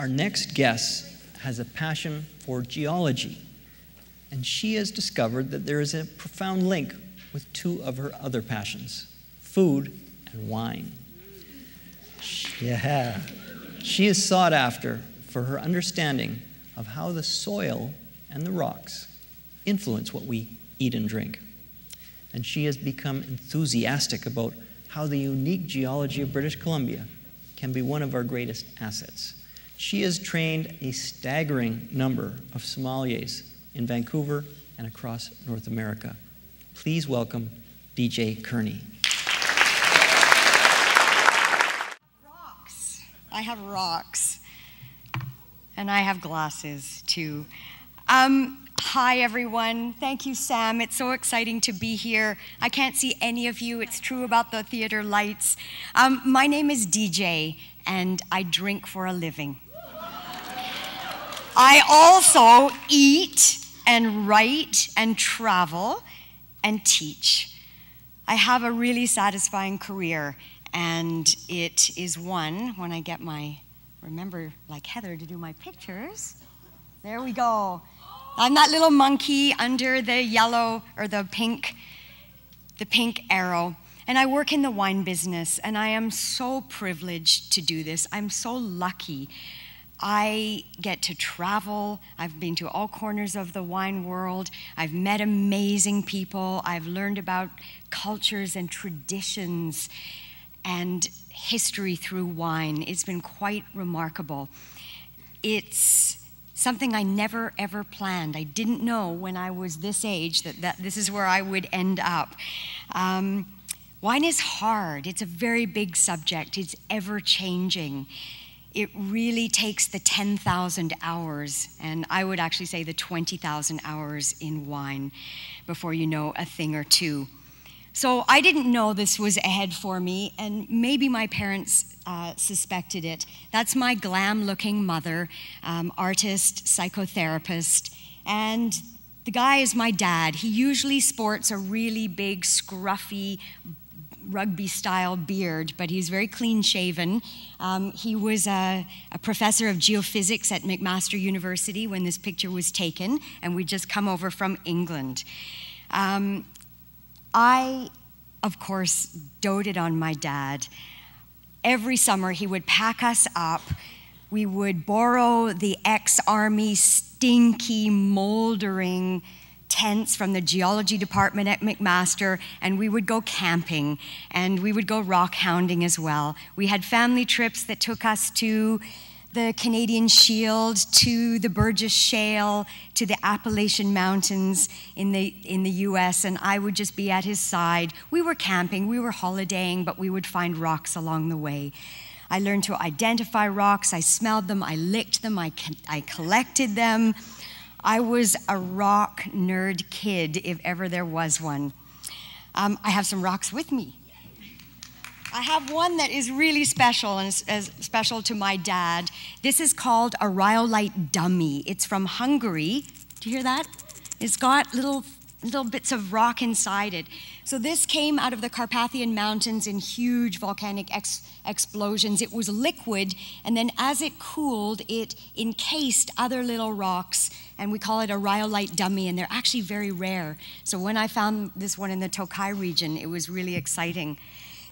Our next guest has a passion for geology, and she has discovered that there is a profound link with two of her other passions food and wine. Yeah. She is sought after for her understanding of how the soil and the rocks influence what we eat and drink. And she has become enthusiastic about how the unique geology of British Columbia can be one of our greatest assets. She has trained a staggering number of sommeliers in Vancouver and across North America. Please welcome DJ Kearney. Rocks. I have rocks. And I have glasses too. Um, hi, everyone. Thank you, Sam. It's so exciting to be here. I can't see any of you. It's true about the theater lights. Um, my name is DJ, and I drink for a living. I also eat and write and travel and teach. I have a really satisfying career, and it is one when I get my, remember, like Heather, to do my pictures. There we go. I'm that little monkey under the yellow or the pink, the pink arrow. And I work in the wine business, and I am so privileged to do this. I'm so lucky. I get to travel. I've been to all corners of the wine world. I've met amazing people. I've learned about cultures and traditions and history through wine. It's been quite remarkable. It's something I never ever planned. I didn't know when I was this age that, that this is where I would end up. Um, wine is hard, it's a very big subject, it's ever changing it really takes the 10,000 hours, and I would actually say the 20,000 hours in wine before you know a thing or two. So I didn't know this was ahead for me, and maybe my parents uh, suspected it. That's my glam looking mother, um, artist, psychotherapist, and the guy is my dad. He usually sports a really big, scruffy, rugby style beard, but he's very clean shaven. Um, he was a, a, professor of geophysics at McMaster University when this picture was taken, and we just come over from England. Um, I, of course, doted on my dad. Every summer, he would pack us up. We would borrow the ex army, stinky, moldering, tents from the geology department at McMaster, and we would go camping and we would go rock hounding as well. We had family trips that took us to the Canadian Shield, to the Burgess Shale, to the Appalachian Mountains in the, in the US, and I would just be at his side. We were camping, we were holidaying, but we would find rocks along the way. I learned to identify rocks, I smelled them, I licked them, I, I collected them. I was a rock nerd kid, if ever there was one. Um, I have some rocks with me. I have one that is really special and is, special to my dad. This is called a rhyolite dummy. It's from Hungary. Do you hear that? It's got little little bits of rock inside it. So this came out of the Carpathian Mountains in huge volcanic ex explosions. It was liquid, and then as it cooled, it encased other little rocks, and we call it a rhyolite dummy, and they're actually very rare. So when I found this one in the Tokai region, it was really exciting.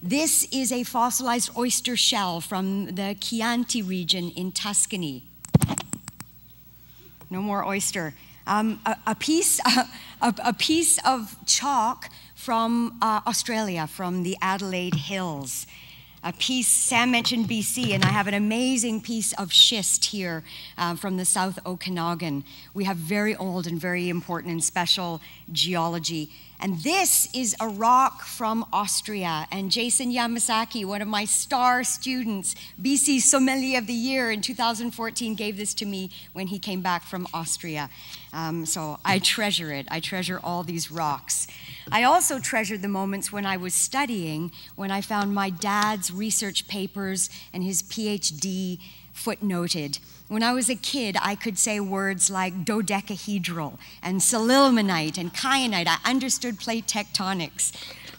This is a fossilized oyster shell from the Chianti region in Tuscany. No more oyster um, a, a, piece, a, a, piece of chalk from uh, Australia, from the Adelaide Hills. A piece, Sam mentioned BC, and I have an amazing piece of schist here uh, from the South Okanagan. We have very old and very important and special geology. And this is a rock from Austria. And Jason Yamasaki, one of my star students, BC Sommelier of the Year in 2014, gave this to me when he came back from Austria. Um, so I treasure it. I treasure all these rocks. I also treasured the moments when I was studying, when I found my dad's research papers and his PhD footnoted. When I was a kid, I could say words like dodecahedral and sillimanite and kyanite. I understood plate tectonics.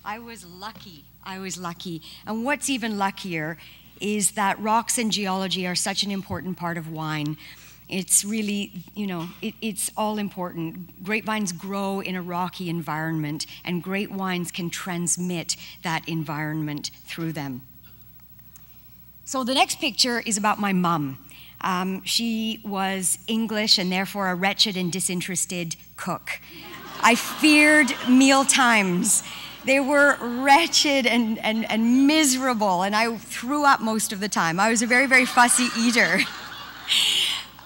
I was lucky. I was lucky. And what's even luckier is that rocks and geology are such an important part of wine. It's really, you know, it, it's all important. Grapevines grow in a rocky environment, and great wines can transmit that environment through them. So the next picture is about my mum. Um, she was English and therefore a wretched and disinterested cook. I feared meal times. They were wretched and, and, and miserable, and I threw up most of the time. I was a very, very fussy eater.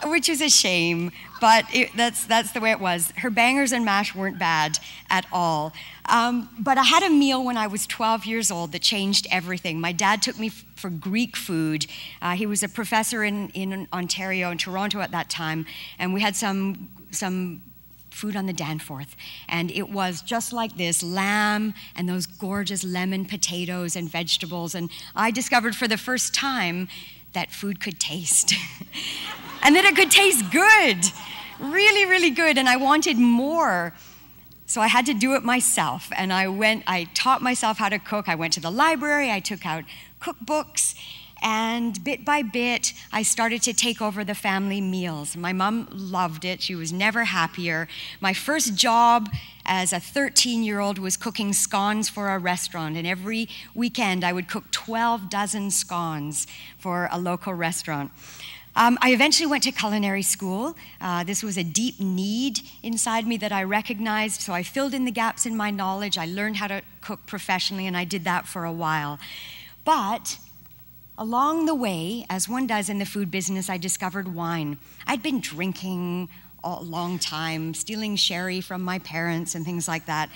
which is a shame, but it, that's, that's the way it was. Her bangers and mash weren't bad at all. Um, but I had a meal when I was 12 years old that changed everything. My dad took me for Greek food. Uh, he was a professor in, in Ontario, in Toronto at that time, and we had some, some food on the Danforth. And it was just like this lamb and those gorgeous lemon potatoes and vegetables. And I discovered for the first time that food could taste. and that it could taste good, really, really good. And I wanted more. So I had to do it myself. And I went, I taught myself how to cook. I went to the library, I took out cookbooks, and bit by bit, I started to take over the family meals. My mom loved it. She was never happier. My first job as a 13 year old was cooking scones for a restaurant. And every weekend, I would cook 12 dozen scones for a local restaurant. Um, I eventually went to culinary school. Uh, this was a deep need inside me that I recognized, so I filled in the gaps in my knowledge. I learned how to cook professionally, and I did that for a while. But along the way, as one does in the food business, I discovered wine. I'd been drinking a long time, stealing sherry from my parents and things like that.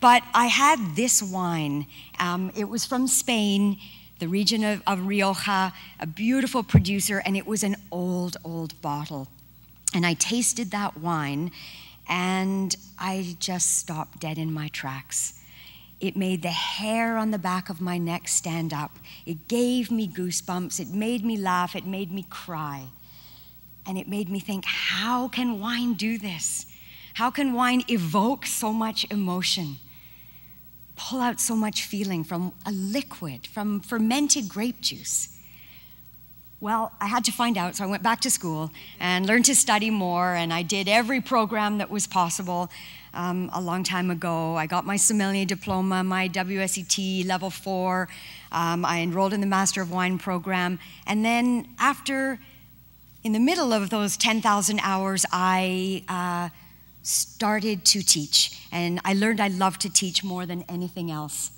But I had this wine. Um, it was from Spain the region of, of Rioja, a beautiful producer, and it was an old, old bottle. And I tasted that wine, and I just stopped dead in my tracks. It made the hair on the back of my neck stand up. It gave me goosebumps. It made me laugh. It made me cry. And it made me think how can wine do this? How can wine evoke so much emotion? Pull out so much feeling from a liquid, from fermented grape juice? Well, I had to find out, so I went back to school and learned to study more, and I did every program that was possible um, a long time ago. I got my sommelier diploma, my WSET level four. Um, I enrolled in the Master of Wine program, and then after, in the middle of those 10,000 hours, I uh, started to teach. And I learned I love to teach more than anything else.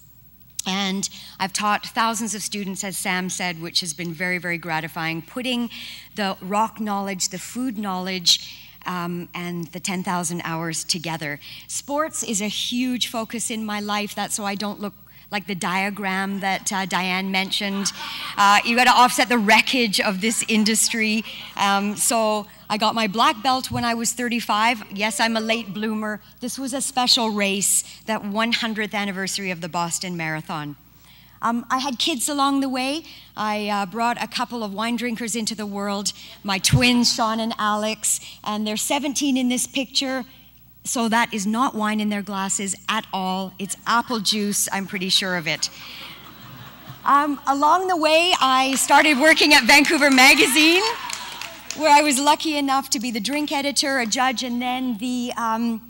And I've taught thousands of students, as Sam said, which has been very, very gratifying, putting the rock knowledge, the food knowledge, um, and the 10,000 hours together. Sports is a huge focus in my life. That's why I don't look like the diagram that uh, Diane mentioned. Uh, you got to offset the wreckage of this industry. Um, so I got my black belt when I was 35. Yes, I'm a late bloomer. This was a special race, that 100th anniversary of the Boston Marathon. Um, I had kids along the way. I uh, brought a couple of wine drinkers into the world, my twins, Sean and Alex, and they're 17 in this picture. So that is not wine in their glasses at all. It's apple juice, I'm pretty sure of it. Um, along the way, I started working at Vancouver Magazine, where I was lucky enough to be the drink editor, a judge, and then the, um,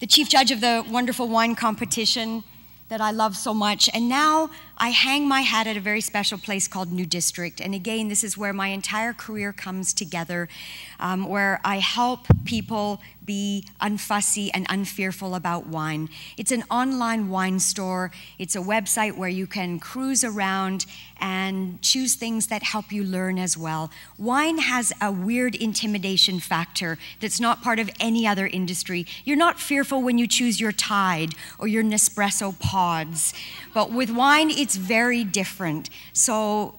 the chief judge of the wonderful wine competition that I love so much. And now I hang my hat at a very special place called New District. And again, this is where my entire career comes together, um, where I help people be unfussy and unfearful about wine. It's an online wine store, it's a website where you can cruise around and choose things that help you learn as well. Wine has a weird intimidation factor that's not part of any other industry. You're not fearful when you choose your Tide or your Nespresso pods, but with wine, it's very different. So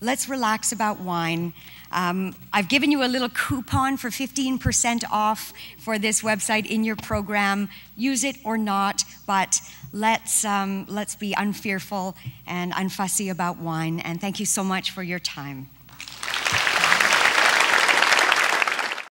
let's relax about wine. Um, I've given you a little coupon for 15% off for this website in your program. Use it or not, but let's, um, let's be unfearful and unfussy about wine. And thank you so much for your time.